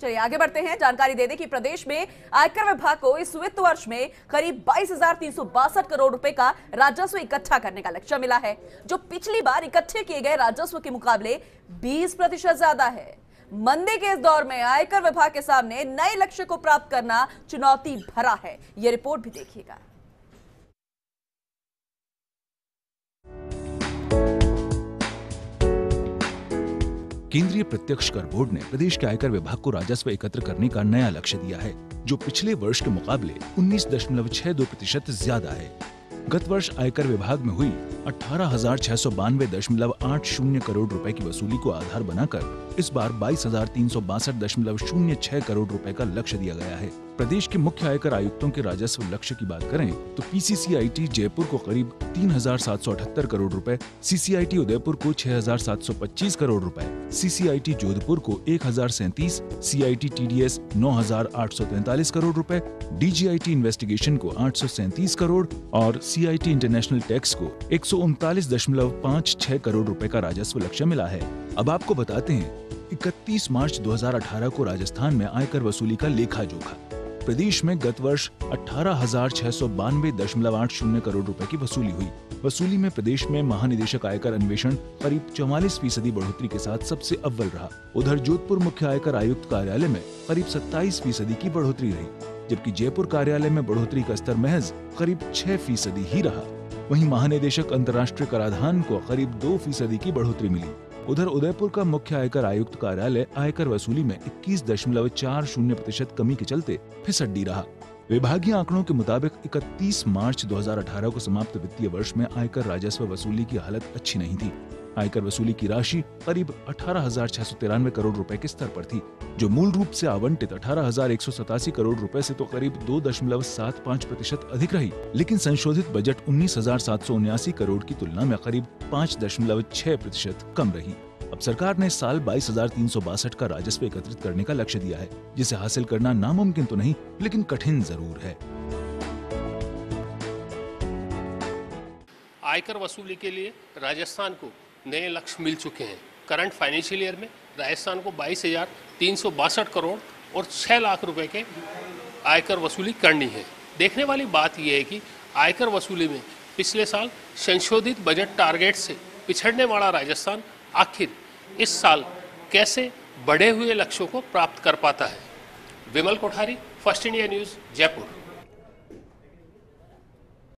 चलिए, आगे बढ़ते हैं। जानकारी दे दें कि प्रदेश में आयकर विभाग को इस वित्त वर्ष में करीब बाईस करोड़ रुपए का राजस्व इकट्ठा करने का लक्ष्य मिला है, जो पिछली बार इकट्ठे किए गए राजस्व के मुकाबले 20 प्रतिशत ज़्यादा है। मंदी के इस दौर में आयकर विभाग के सामने नए लक्ष्य को प्राप्त करना चुनौती भरा है। यह रिपोर्ट भी देखिएगा। केंद्रीय प्रत्यक्ष कर बोर्ड ने प्रदेश के आयकर विभाग को राजस्व एकत्र करने का नया लक्ष्य दिया है, जो पिछले वर्ष के मुकाबले 19.62 प्रतिशत ज़्यादा है। गत वर्ष आयकर विभाग में हुई अठारह हज़ार छह सौ बानवे दशमलव आठ शून्य करोड़ रुपए की वसूली को आधार बनाकर इस बार बाईस हज़ार तीन सौ बासठ दशमलव शून्य छह करोड़ रुपए का लक्ष्य दिया गया है। प्रदेश के मुख्य आयकर आयुक्तों के राजस्व लक्ष्य की बात करें तो पीसीसीआईटी जयपुर को करीब तीन हज़ार सात सौ अठहत्तर करोड़ रुपए, सीसीआईटी उदयपुर को छह हज़ार सात सौ पच्चीस करोड़ रुपए, सीसीआईटी जोधपुर को एक हज़ार सैंतीस सीआईटी टीडीएस नौ हज़ार आठ सौ करोड़ रुपए, डीजीआईटी इन्वेस्टिगेशन को आठ सौ सैंतीस करोड़ और सीआईटी इंटरनेशनल टैक्स को एक सौ उनतालीस दशमलव पाँच छह करोड़ रुपए का राजस्व लक्ष्य मिला है। अब आपको बताते हैं 31 मार्च 2018 को राजस्थान में आयकर वसूली का लेखा जोखा प्रदेश में गत वर्ष अठारह करोड़ रुपए की वसूली हुई। वसूली में प्रदेश में महानिदेशक आयकर अन्वेषण करीब चौवालीस फ़ीसदी बढ़ोतरी के साथ सबसे अव्वल रहा। उधर जोधपुर मुख्य आयकर आयुक्त कार्यालय में करीब सत्ताईस फ़ीसदी की बढ़ोतरी रही, जबकि जयपुर कार्यालय में बढ़ोतरी का स्तर महज करीब छह फ़ीसदी ही रहा। वहीं महानिदेशक अंतर्राष्ट्रीय कराधान को करीब दो फ़ीसदी की बढ़ोतरी मिली। उधर उदयपुर का मुख्य आयकर आयुक्त कार्यालय आयकर वसूली में इक्कीस दशमलव चार शून्य प्रतिशत कमी के चलते फिसड्डी रहा। विभागीय आंकड़ों के मुताबिक 31 मार्च 2018 को समाप्त वित्तीय वर्ष में आयकर राजस्व वसूली की हालत अच्छी नहीं थी। आयकर वसूली की राशि करीब अठारह करोड़ रुपए के स्तर पर थी, जो मूल रूप से आवंटित अठारह करोड़ रुपए से तो करीब दो दशमलव सात पाँच प्रतिशत अधिक रही, लेकिन संशोधित बजट उन्नीस करोड़ की तुलना में करीब पाँच दशमलव छह प्रतिशत कम रही। अब सरकार ने साल बाईस का राजस्व एकत्रित करने का लक्ष्य दिया है, जिसे हासिल करना नामुमकिन तो नहीं, लेकिन कठिन ज़रूर है। आयकर वसूली के लिए राजस्थान को नए लक्ष्य मिल चुके हैं। करंट फाइनेंशियल ईयर में राजस्थान को बाईस हज़ार तीन सौ बासठ करोड़ और छः लाख रुपए के आयकर वसूली करनी है। देखने वाली बात यह है कि आयकर वसूली में पिछले साल संशोधित बजट टारगेट से पिछड़ने वाला राजस्थान आखिर इस साल कैसे बढ़े हुए लक्ष्यों को प्राप्त कर पाता है? Vimal Kothari, First India News, Jaipur.